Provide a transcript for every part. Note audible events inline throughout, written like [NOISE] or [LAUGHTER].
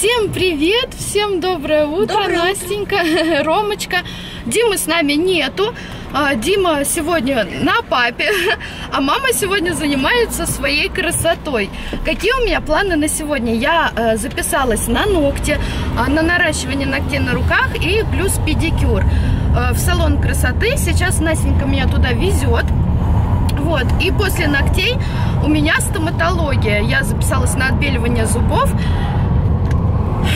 Всем привет, всем доброе утро, Доброе утро. Настенька, [LAUGHS] Ромочка. Димы с нами нету. А, Дима сегодня на папе, [LAUGHS] а мама сегодня занимается своей красотой. Какие у меня планы на сегодня? Я э, записалась на ногти, а, на наращивание ногтей на руках и плюс педикюр э, в салон красоты. Сейчас Настенька меня туда везет. Вот, и после ногтей у меня стоматология. Я записалась на отбеливание зубов.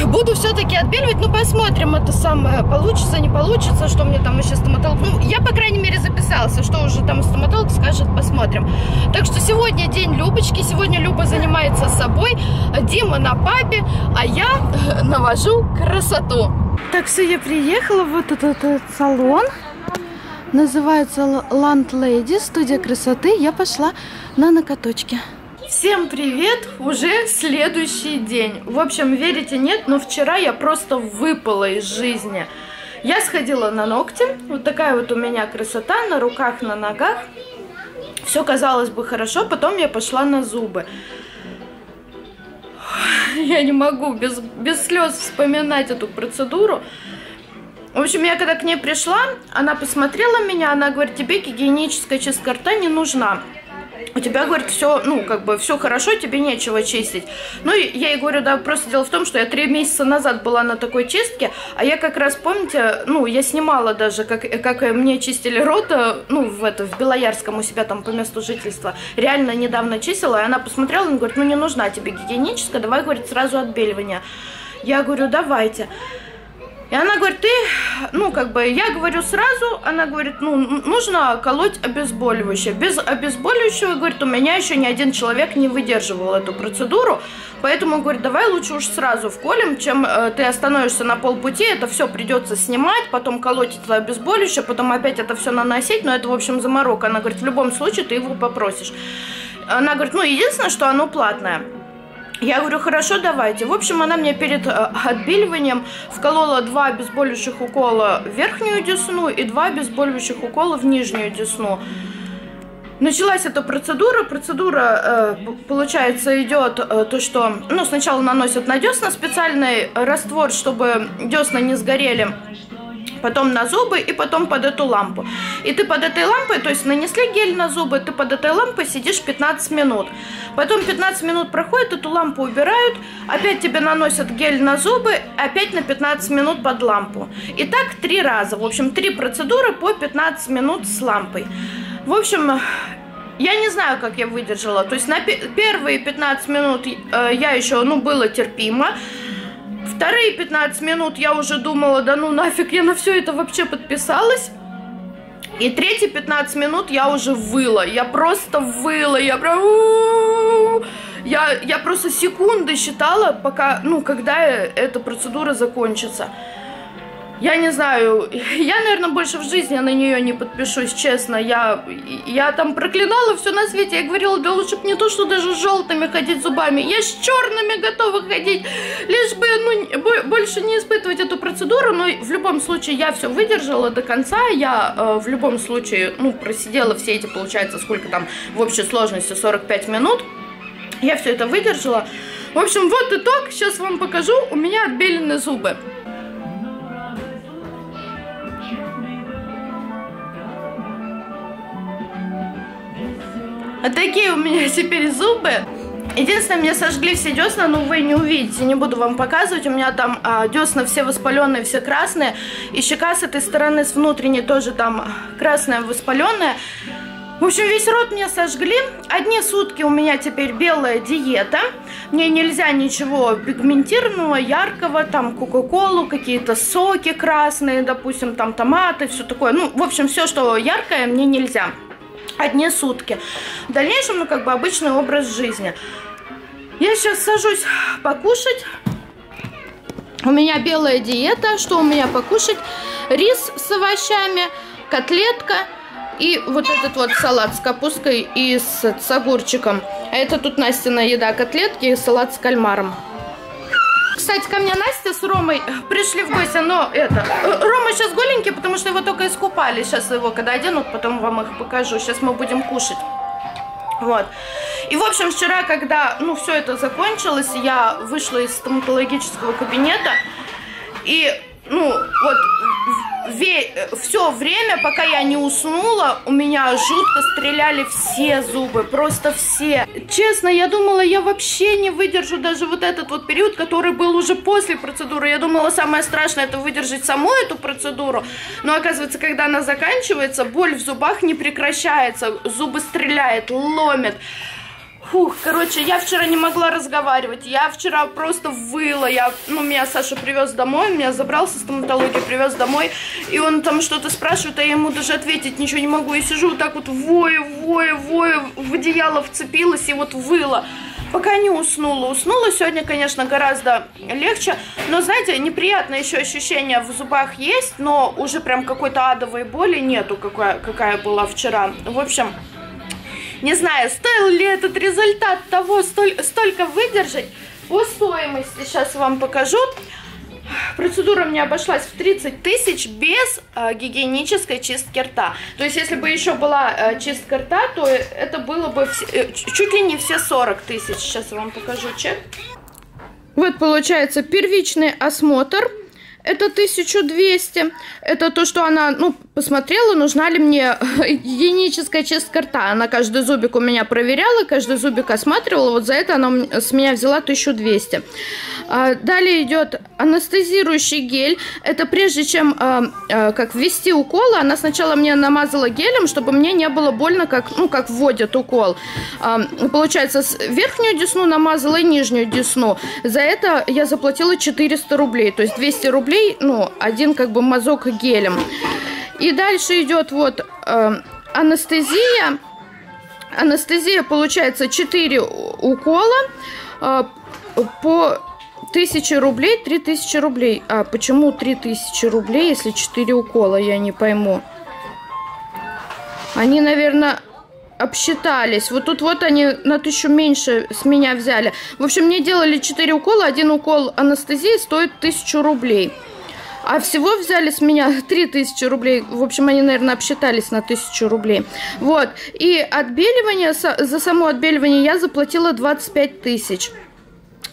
Буду все-таки отбеливать, ну посмотрим, это самое, получится, не получится, что мне там еще стоматолог... Ну, я, по крайней мере, записался, что уже там стоматолог скажет, посмотрим. Так что сегодня день Любочки, сегодня Люба занимается собой, Дима на папе, а я э, навожу красоту. Так, все, я приехала, вот этот, этот салон, называется Land Lady, студия красоты, я пошла на накаточки. Всем привет! Уже следующий день. В общем, верите, нет, но вчера я просто выпала из жизни. Я сходила на ногти. Вот такая вот у меня красота на руках, на ногах. Все казалось бы хорошо. Потом я пошла на зубы. Я не могу без, без слез вспоминать эту процедуру. В общем, я когда к ней пришла, она посмотрела меня, она говорит, тебе гигиеническая чистка рта не нужна у тебя, говорит, все, ну, как бы, все хорошо, тебе нечего чистить. Ну, я ей говорю, да, просто дело в том, что я три месяца назад была на такой чистке, а я как раз, помните, ну, я снимала даже, как, как мне чистили рот, ну, в, это, в Белоярском у себя там по месту жительства, реально недавно чистила, и она посмотрела, и говорит, ну, не нужна тебе гигиеническая, давай, говорит, сразу отбеливание. Я говорю, давайте. И она говорит, ты, ну, как бы, я говорю сразу, она говорит, ну, нужно колоть обезболивающее. Без обезболивающего, говорит, у меня еще ни один человек не выдерживал эту процедуру, поэтому, говорит, давай лучше уж сразу вколем, чем э, ты остановишься на полпути, это все придется снимать, потом колоть это обезболивающее, потом опять это все наносить, но это, в общем, заморок. Она говорит, в любом случае ты его попросишь. Она говорит, ну, единственное, что оно платное. Я говорю, хорошо, давайте. В общем, она мне перед э, отбеливанием вколола два обезболивающих укола в верхнюю десну и два обезболивающих укола в нижнюю десну. Началась эта процедура. Процедура, э, получается, идет э, то, что ну, сначала наносят на десна специальный раствор, чтобы десна не сгорели потом на зубы и потом под эту лампу. И ты под этой лампой, то есть нанесли гель на зубы, ты под этой лампой сидишь 15 минут. Потом 15 минут проходит, эту лампу убирают, опять тебе наносят гель на зубы, опять на 15 минут под лампу. И так три раза. В общем, три процедуры по 15 минут с лампой. В общем, я не знаю, как я выдержала. То есть на первые 15 минут э, я еще, ну, было терпимо. Вторые 15 минут я уже думала, да ну нафиг, я на все это вообще подписалась. И третьи 15 минут я уже выла. Я просто выла. Я прям... Я, я просто секунды считала, пока, ну, когда эта процедура закончится. Я не знаю, [LAUGHS] я, наверное, больше в жизни на нее не подпишусь, честно. Я, я там проклинала все на свете. Я говорила, да лучше бы не то, что даже с желтыми ходить зубами. Я с черными готова ходить, лишь бы ну, больше не испытывать эту процедуру. Но в любом случае я все выдержала до конца. Я э, в любом случае, ну, просидела все эти, получается, сколько там в общей сложности, 45 минут. Я все это выдержала. В общем, вот итог. Сейчас вам покажу. У меня отбелены зубы. А такие у меня теперь зубы. Единственное, мне сожгли все десна, но вы не увидите, не буду вам показывать. У меня там а, десна все воспаленные, все красные. И щека с этой стороны, с внутренней, тоже там красная, воспаленная. В общем, весь рот мне сожгли. Одни сутки у меня теперь белая диета. Мне нельзя ничего пигментированного, яркого, там кока-колу, какие-то соки красные, допустим, там томаты, все такое. Ну, в общем, все, что яркое, мне нельзя одни сутки. В дальнейшем, ну, как бы обычный образ жизни. Я сейчас сажусь покушать. У меня белая диета. Что у меня покушать? Рис с овощами, котлетка и вот этот вот салат с капусткой и с, с огурчиком. А это тут Настина еда, котлетки и салат с кальмаром. Кстати, ко мне Настя с Ромой пришли в гости, но это... Рома сейчас голенький, потому что его только искупали. Сейчас его, когда оденут, потом вам их покажу. Сейчас мы будем кушать. Вот. И, в общем, вчера, когда, ну, все это закончилось, я вышла из стоматологического кабинета, и, ну, вот все время, пока я не уснула, у меня жутко стреляли все зубы, просто все. Честно, я думала, я вообще не выдержу даже вот этот вот период, который был уже после процедуры. Я думала, самое страшное это выдержать саму эту процедуру. Но оказывается, когда она заканчивается, боль в зубах не прекращается, зубы стреляет, ломит. Фух, короче, я вчера не могла разговаривать, я вчера просто выла, я, ну, меня Саша привез домой, меня забрал со стоматологии, привез домой, и он там что-то спрашивает, а я ему даже ответить ничего не могу, я сижу вот так вот вою, вою, вою, в одеяло вцепилась и вот выла. Пока не уснула. Уснула сегодня, конечно, гораздо легче, но, знаете, неприятное еще ощущение в зубах есть, но уже прям какой-то адовой боли нету, какая, какая была вчера. В общем, не знаю, стоил ли этот результат того, столь, столько выдержать. По стоимости сейчас вам покажу. Процедура мне обошлась в 30 тысяч без э, гигиенической чистки рта. То есть, если бы еще была э, чистка рта, то это было бы в, э, чуть ли не все 40 тысяч. Сейчас я вам покажу чек. Вот получается первичный осмотр это 1200. Это то, что она, ну, посмотрела, нужна ли мне [LAUGHS] гигиеническая чистка рта. Она каждый зубик у меня проверяла, каждый зубик осматривала. Вот за это она с меня взяла 1200. А, далее идет анестезирующий гель. Это прежде чем а, а, как ввести укол, она сначала мне намазала гелем, чтобы мне не было больно, как, ну, как вводят укол. Получается, верхнюю десну намазала и нижнюю десну. За это я заплатила 400 рублей. То есть 200 рублей ну, один как бы мазок гелем. И дальше идет вот анестезия. Анестезия получается 4 укола по 1000 рублей, 3000 рублей. А почему 3000 рублей, если 4 укола, я не пойму. Они, наверное, обсчитались. Вот тут вот они на тысячу меньше с меня взяли. В общем, мне делали 4 укола. Один укол анестезии стоит 1000 рублей. А всего взяли с меня [LAUGHS] 3000 рублей. В общем, они, наверное, обсчитались на 1000 рублей. Вот. И отбеливание, за само отбеливание я заплатила 25 тысяч.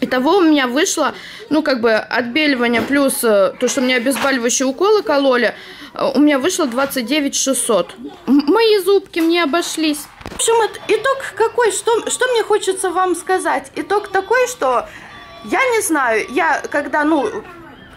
Итого у меня вышло, ну, как бы, отбеливание плюс э, то, что мне обезболивающие уколы кололи, э, у меня вышло 29 600. Мои зубки мне обошлись. В общем, итог какой? Что, что мне хочется вам сказать? Итог такой, что я не знаю, я когда, ну,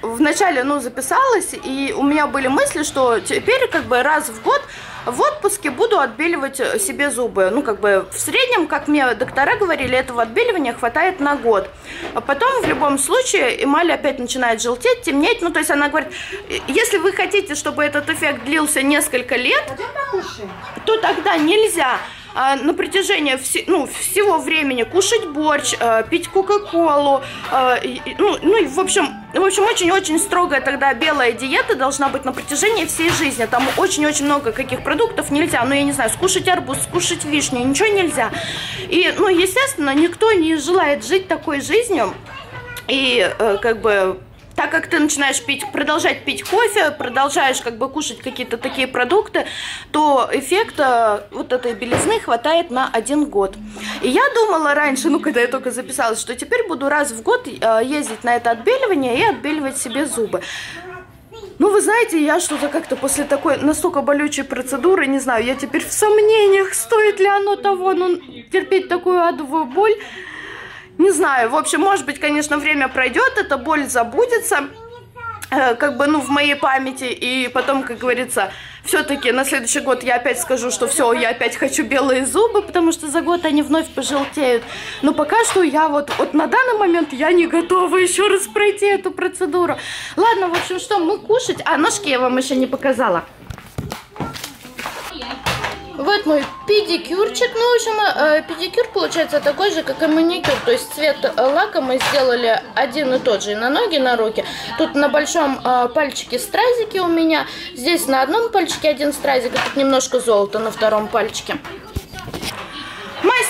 вначале, ну, записалась, и у меня были мысли, что теперь как бы раз в год в отпуске буду отбеливать себе зубы. Ну, как бы в среднем, как мне доктора говорили, этого отбеливания хватает на год. А потом, в любом случае, эмаль опять начинает желтеть, темнеть. Ну, то есть она говорит, если вы хотите, чтобы этот эффект длился несколько лет, то тогда нельзя а, на протяжении вси, ну, всего времени кушать борщ, а, пить кока-колу, а, ну, ну и в общем, в общем, очень-очень строгая тогда белая диета должна быть на протяжении всей жизни. Там очень-очень много каких продуктов нельзя. Ну, я не знаю, скушать арбуз, скушать вишню, ничего нельзя. И, ну, естественно, никто не желает жить такой жизнью. И э, как бы так как ты начинаешь пить, продолжать пить кофе, продолжаешь как бы кушать какие-то такие продукты, то эффекта вот этой белизны хватает на один год. И я думала раньше, ну когда я только записалась, что теперь буду раз в год э, ездить на это отбеливание и отбеливать себе зубы. Ну, вы знаете, я что-то как-то после такой настолько болючей процедуры, не знаю, я теперь в сомнениях, стоит ли оно того, ну, терпеть такую адовую боль. Не знаю, в общем, может быть, конечно, время пройдет, эта боль забудется, э, как бы, ну, в моей памяти, и потом, как говорится, все-таки на следующий год я опять скажу, что все, я опять хочу белые зубы, потому что за год они вновь пожелтеют. Но пока что я вот, вот на данный момент я не готова еще раз пройти эту процедуру. Ладно, в общем, что, мы кушать? А, ножки я вам еще не показала. Вот мой педикюрчик. Ну, в общем, э, педикюр получается такой же, как и маникюр. То есть цвет лака мы сделали один и тот же и на ноги, и на руки. Тут на большом э, пальчике стразики у меня. Здесь на одном пальчике один стразик, и тут немножко золота на втором пальчике.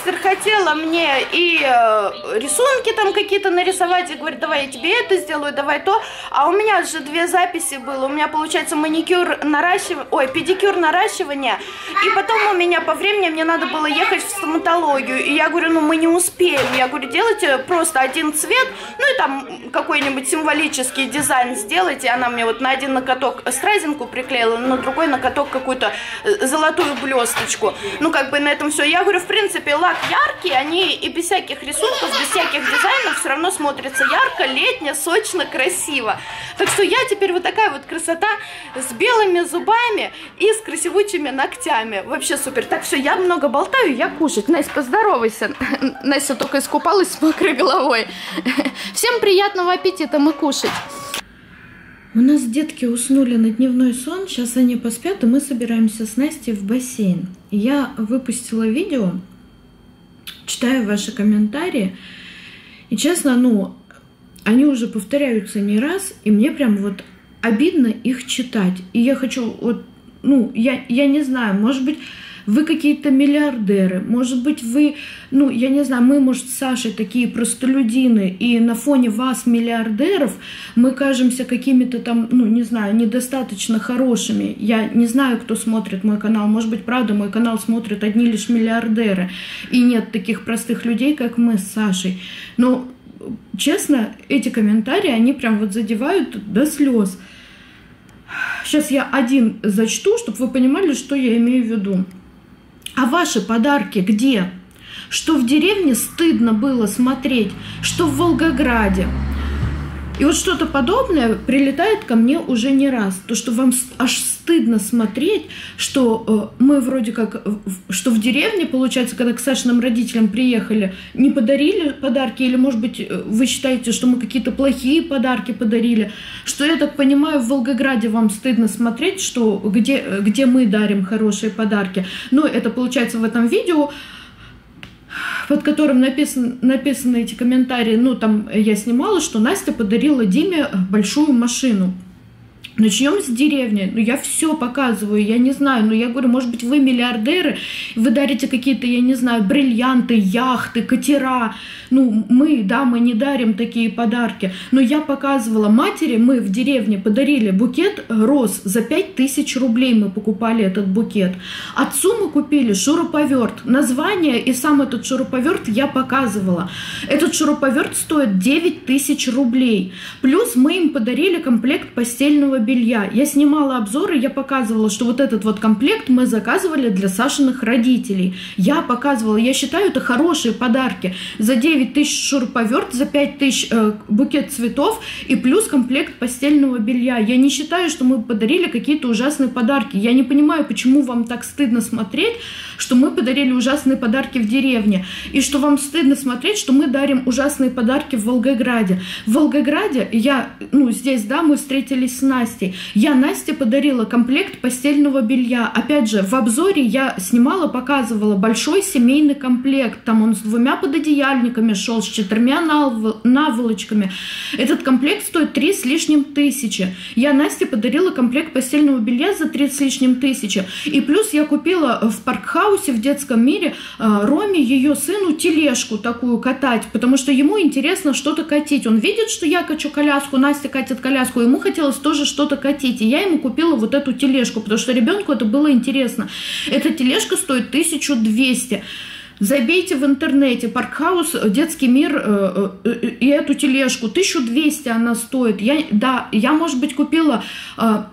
Мастер хотела мне и э, рисунки там какие-то нарисовать, и говорит, давай я тебе это сделаю, давай то. А у меня же две записи было. У меня, получается, маникюр наращивание, ой, педикюр наращивание. И потом у меня по времени мне надо было ехать в стоматологию. И я говорю, ну мы не успеем. Я говорю, делайте просто один цвет, ну и там какой-нибудь символический дизайн сделайте. Она мне вот на один накаток стразинку приклеила, на другой накаток какую-то э, золотую блесточку. Ну как бы на этом все. Я говорю, в принципе, лак яркий, они и без всяких рисунков, без всяких дизайнов все равно смотрятся ярко, летне, сочно, красиво. Так что я теперь вот такая вот красота с белыми зубами и с красивучими ногтями. Вообще супер. Так, все, я много болтаю, я кушать. Настя, поздоровайся. [LAUGHS] Настя только искупалась с мокрой головой. [LAUGHS] Всем приятного аппетита, мы кушать. У нас детки уснули на дневной сон, сейчас они поспят, и мы собираемся с Настей в бассейн. Я выпустила видео, читаю ваши комментарии, и честно, ну, они уже повторяются не раз, и мне прям вот обидно их читать. И я хочу вот, ну, я, я не знаю, может быть, вы какие-то миллиардеры, может быть, вы, ну, я не знаю, мы, может, с Сашей такие простолюдины, и на фоне вас, миллиардеров, мы кажемся какими-то там, ну, не знаю, недостаточно хорошими. Я не знаю, кто смотрит мой канал, может быть, правда, мой канал смотрят одни лишь миллиардеры, и нет таких простых людей, как мы с Сашей. Но, честно, эти комментарии, они прям вот задевают до слез. Сейчас я один зачту, чтобы вы понимали, что я имею в виду. А ваши подарки где? Что в деревне стыдно было смотреть, что в Волгограде. И вот что-то подобное прилетает ко мне уже не раз. То, что вам аж стыдно смотреть, что э, мы вроде как, э, что в деревне, получается, когда к Сашиным родителям приехали, не подарили подарки, или, может быть, э, вы считаете, что мы какие-то плохие подарки подарили, что, я так понимаю, в Волгограде вам стыдно смотреть, что где, где мы дарим хорошие подарки. Но это, получается, в этом видео под которым написан, написаны эти комментарии, ну, там я снимала, что Настя подарила Диме большую машину. Начнем с деревни. Ну, я все показываю, я не знаю. Но я говорю, может быть, вы миллиардеры, вы дарите какие-то, я не знаю, бриллианты, яхты, катера. Ну, мы, да, мы не дарим такие подарки. Но я показывала матери, мы в деревне подарили букет роз за 5000 рублей мы покупали этот букет. Отцу мы купили шуруповерт. Название и сам этот шуруповерт я показывала. Этот шуруповерт стоит 9000 рублей. Плюс мы им подарили комплект постельного белья. Я снимала обзоры, я показывала, что вот этот вот комплект мы заказывали для Сашиных родителей. Я показывала, я считаю, это хорошие подарки. За 9 тысяч шуруповерт, за 5 тысяч э, букет цветов и плюс комплект постельного белья. Я не считаю, что мы подарили какие-то ужасные подарки. Я не понимаю, почему вам так стыдно смотреть, что мы подарили ужасные подарки в деревне. И что вам стыдно смотреть, что мы дарим ужасные подарки в Волгограде. В Волгограде я, ну, здесь, да, мы встретились с Настей. Насти. Я Насте подарила комплект постельного белья. Опять же, в обзоре я снимала, показывала большой семейный комплект. Там он с двумя пододеяльниками шел, с четырьмя наволочками. Этот комплект стоит три с лишним тысячи. Я Насте подарила комплект постельного белья за три с лишним тысячи. И плюс я купила в паркхаусе в детском мире э, Роме, ее сыну, тележку такую катать, потому что ему интересно что-то катить. Он видит, что я качу коляску, Настя катит коляску, ему хотелось тоже что что-то катить. И я ему купила вот эту тележку, потому что ребенку это было интересно. Эта тележка стоит 1200. Забейте в интернете паркхаус, детский мир э, э, э, и эту тележку. 1200 она стоит. Я, да, я, может быть, купила э,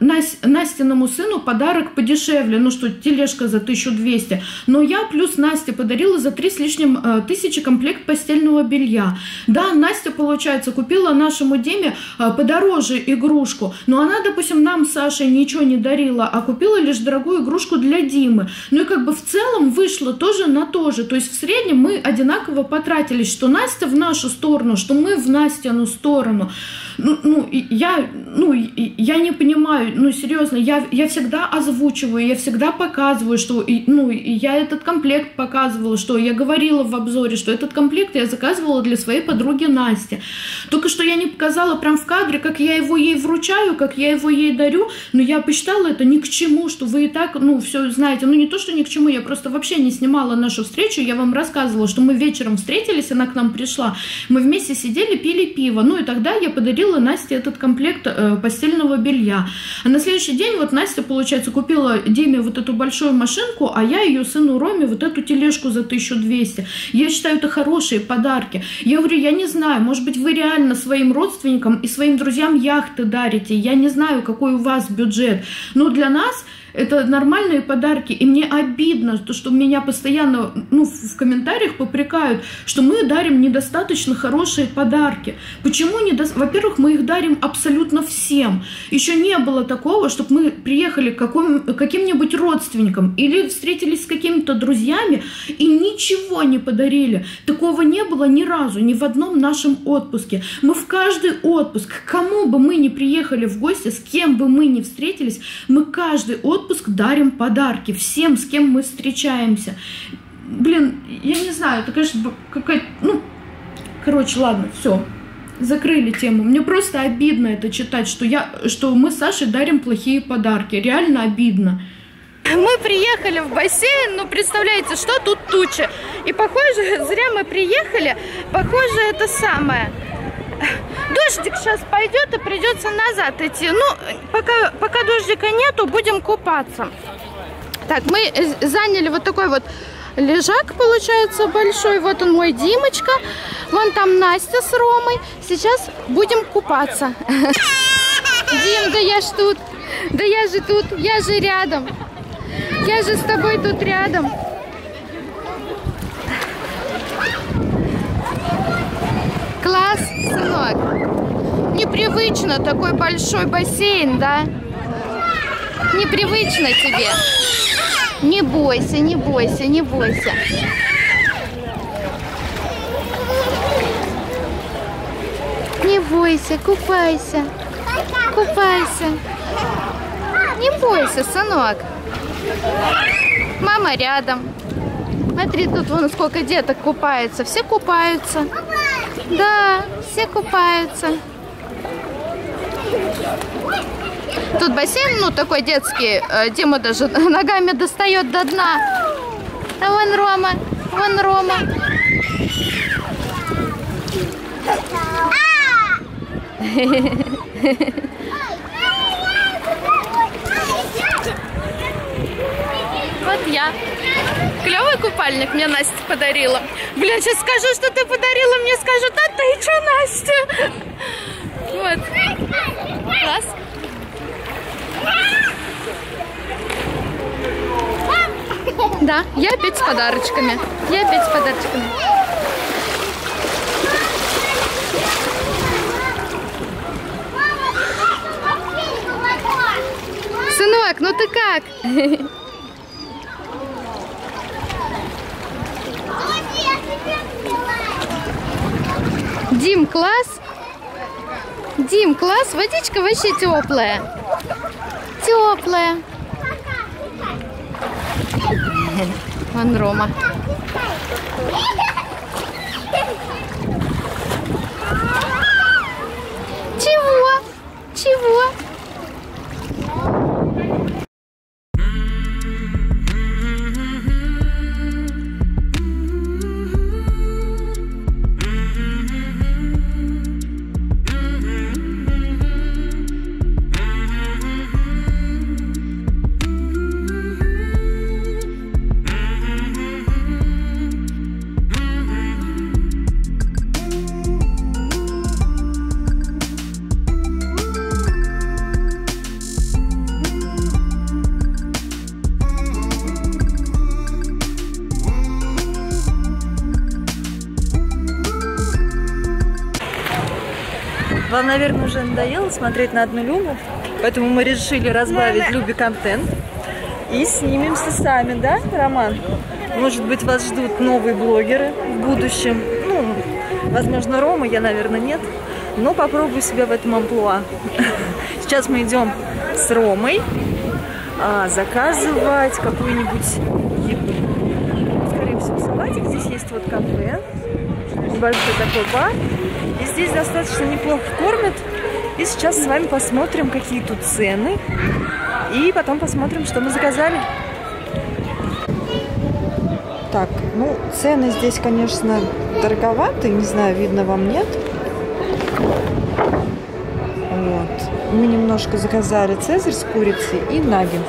Нас, Настиному сыну подарок подешевле. Ну что, тележка за 1200. Но я плюс Насте подарила за 3 с лишним э, тысячи комплект постельного белья. Да, Настя, получается, купила нашему Диме э, подороже игрушку. Но она, допустим, нам с Сашей ничего не дарила, а купила лишь дорогую игрушку для Димы. Ну и как бы в целом вышло тоже на тоже. То есть в среднем мы одинаково потратились, что Настя в нашу сторону, что мы в Настяну сторону. Ну, ну я, ну, я не понимаю, ну, серьезно, я, я всегда озвучиваю, я всегда показываю, что, ну, я этот комплект показывала, что я говорила в обзоре, что этот комплект я заказывала для своей подруги Насти. Только что я не показала прям в кадре, как я его ей вручаю, как я его ей дарю, но я посчитала это ни к чему, что вы и так, ну, все знаете, ну, не то, что ни к чему, я просто вообще не снимала нашу встречу, я вам рассказывала, что мы вечером встретились, она к нам пришла, мы вместе сидели, пили пиво, ну и тогда я подарила Насте этот комплект э, постельного белья. А на следующий день вот Настя, получается, купила Диме вот эту большую машинку, а я ее сыну Роме вот эту тележку за 1200. Я считаю, это хорошие подарки. Я говорю, я не знаю, может быть, вы реально своим родственникам и своим друзьям яхты дарите. Я не знаю, какой у вас бюджет. Но для нас это нормальные подарки, и мне обидно, то, что меня постоянно ну, в комментариях попрекают, что мы дарим недостаточно хорошие подарки. Почему недо... Во-первых, мы их дарим абсолютно всем. Еще не было такого, чтобы мы приехали к каком... каким-нибудь родственникам или встретились с какими-то друзьями и ничего не подарили. Такого не было ни разу, ни в одном нашем отпуске. Мы в каждый отпуск, к кому бы мы ни приехали в гости, с кем бы мы ни встретились, мы каждый отпуск дарим подарки всем, с кем мы встречаемся. Блин, я не знаю, это, конечно, какая-то... Ну, короче, ладно, все. Закрыли тему. Мне просто обидно это читать, что, я, что мы с Сашей дарим плохие подарки. Реально обидно. Мы приехали в бассейн, но представляете, что тут тучи. И похоже, [LAUGHS] зря мы приехали, похоже это самое. Дождик сейчас пойдет и придется назад идти. Ну, пока, пока дождика нету, будем купаться. Так, мы заняли вот такой вот лежак, получается, большой. Вот он мой Димочка. Вон там Настя с Ромой. Сейчас будем купаться. Дим, да я ж тут. Да я же тут, я же рядом. Я же с тобой тут рядом. Класс, сынок. Непривычно такой большой бассейн, да? Непривычно тебе. Не бойся, не бойся, не бойся. Не бойся, купайся. Купайся. Не бойся, сынок. Мама рядом. Смотри, тут вон сколько деток купается. Все купаются. Да, все купаются. Тут бассейн, ну, такой детский. Э, Дима даже [LAUGHS] ногами достает до дна. А вон Рома, вон Рома. [LAUGHS] Вот я. Клевый купальник мне Настя подарила. Блин, сейчас скажу, что ты подарила, мне скажут, а ты что, Настя? [LAUGHS] Вот. Класс. Да, я опять с подарочками. Я опять с подарочками. Сынок, ну ты как? Дим, класс? Дим, класс, водичка вообще теплая. Теплая. Вон Рома. Вам, наверное, уже надоело смотреть на одну Любу, поэтому мы решили разбавить Любе контент и снимемся сами, да, Роман? Может быть, вас ждут новые блогеры в будущем. Ну, возможно, Рома, я, наверное, нет. Но попробую себя в этом амплуа. [LAUGHS] Сейчас мы идем с Ромой а, заказывать какую-нибудь еду. Скорее всего, салатик. Здесь есть вот кафе. Небольшой такой бар. И здесь достаточно неплохо кормят. И сейчас с вами посмотрим, какие тут цены. И потом посмотрим, что мы заказали. Так, Ну, цены здесь, конечно, дороговаты. Не знаю, видно вам, нет? Вот. Мы немножко заказали цезарь с курицей и наггетс.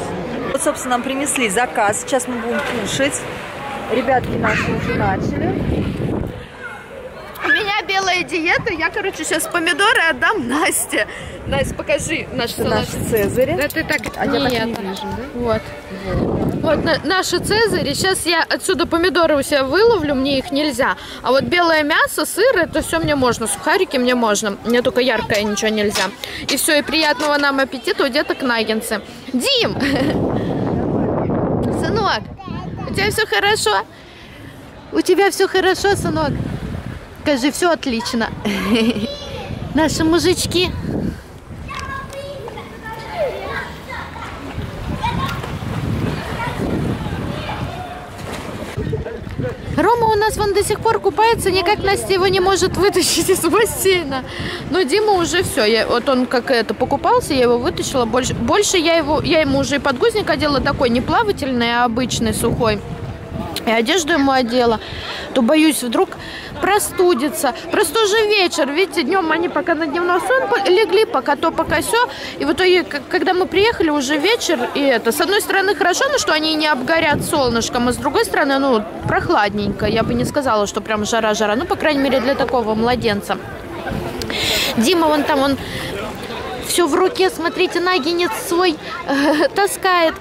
Вот, собственно, нам принесли заказ. Сейчас мы будем кушать. Ребятки наши уже начали. Белая диета. Я, короче, сейчас помидоры отдам Насте. Настя, покажи наш Это наш цезарь. Да ты так А я так не нет. вижу, да? Вот. Вот на- наши цезари. Сейчас я отсюда помидоры у себя выловлю, мне их нельзя. А вот белое мясо, сыр, это все мне можно. Сухарики мне можно. Мне только яркое ничего нельзя. И все, и приятного нам аппетита у деток наггинсы. Дим! [LAUGHS] Сынок, у тебя все хорошо? У тебя все хорошо, сынок? Скажи, все отлично. [LAUGHS] Наши мужички. Рома у нас вон до сих пор купается, никак Настя его не может вытащить [LAUGHS] из бассейна. Но Дима уже все, я, вот он как это покупался, я его вытащила. Больше, больше я его, я ему уже и подгузник одела такой, не плавательный, а обычный, сухой. И одежду ему одела, то боюсь вдруг простудится. Просто уже вечер, видите, днем они пока на дневной сон легли, пока то, пока все. И в итоге, когда мы приехали, уже вечер, и это, с одной стороны, хорошо, ну, что они не обгорят солнышком, а с другой стороны, ну, прохладненько. Я бы не сказала, что прям жара-жара, ну, по крайней мере, для такого младенца. Дима, вон там, он все в руке, смотрите, нагинец свой [LAUGHS] э, таскает.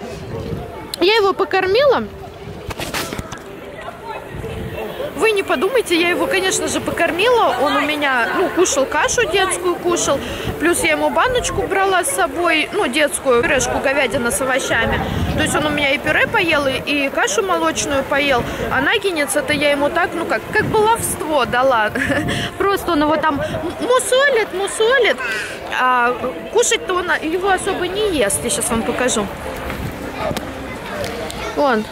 Я его покормила, вы не подумайте, я его, конечно же, покормила. Он у меня, ну, кушал кашу детскую, кушал. Плюс я ему баночку брала с собой, ну, детскую пюрешку говядина с овощами. То есть он у меня и пюре поел, и, кашу молочную поел. А нагинец, это я ему так, ну, как, как баловство дала. [LAUGHS] Просто он его там мусолит, мусолит. А кушать-то он его особо не ест. Я сейчас вам покажу. Вон,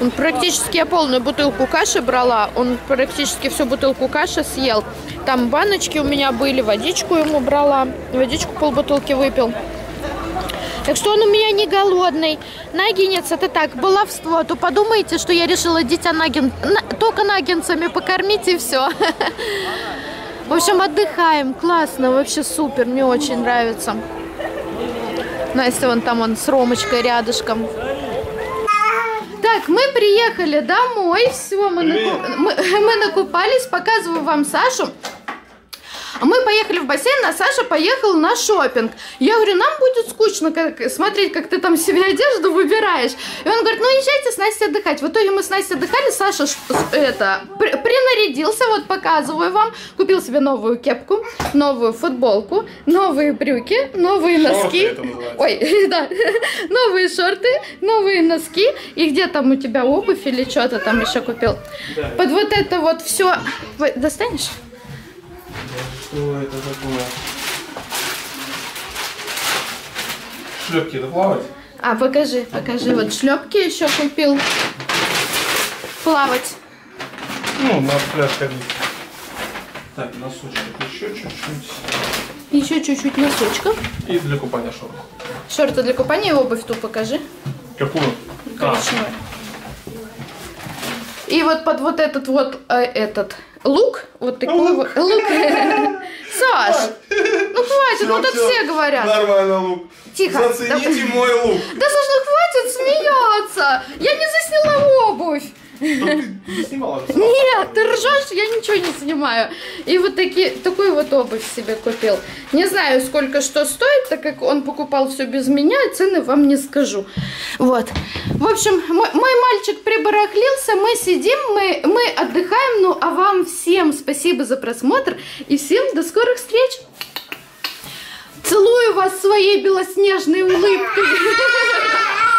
он практически я полную бутылку каши брала, он практически всю бутылку каши съел. Там баночки у меня были, водичку ему брала, водичку полбутылки выпил. Так что он у меня не голодный. Нагинец это так, баловство. А то подумайте, что я решила дитя наген... на- только нагинцами покормить и все. [LAUGHS] В общем, отдыхаем. Классно, вообще супер, мне очень нравится. Настя вон там он с Ромочкой рядышком. Так, мы приехали домой, все, мы, наку- мы, [LAUGHS] мы накупались, показываю вам Сашу. Мы поехали в бассейн, а Саша поехал на шопинг. Я говорю, нам будет скучно как, смотреть, как ты там себе одежду выбираешь. И он говорит, ну езжайте с Настей отдыхать. В итоге мы с Настей отдыхали, Саша это, при- принарядился, вот показываю вам. Купил себе новую кепку, новую футболку, новые брюки, новые носки. Ой, [LAUGHS] да, [LAUGHS] новые шорты, новые носки. И где там у тебя обувь или что-то там еще купил? Под вот это вот все. Достанешь? Что это такое? Шлепки это плавать? А, покажи, покажи. Вот шлепки еще купил. Плавать. Ну, на пляж ходить. Так, носочек еще чуть-чуть. Еще чуть-чуть носочков. И для купания шорт. Шорты для купания и обувь ту покажи. Какую? А, Коричневая. И вот под вот этот вот э, этот лук, вот такой вот лук. [LAUGHS] Саш, ну хватит, ну так все говорят. Нормально лук. Тихо. Зацените мой лук. Да Саш, ну хватит смеяться. Я не засняла обувь. Ну. Нет, ты ржешь, я ничего не снимаю. И вот такие, такую вот обувь себе купил. Не знаю, сколько что стоит, так как он покупал все без меня, цены вам не скажу. Вот. В общем, мой, мой мальчик прибарахлился, мы сидим, мы, мы отдыхаем. Ну, а вам всем спасибо за просмотр и всем до скорых встреч. Целую вас своей белоснежной улыбкой. [LAUGHS]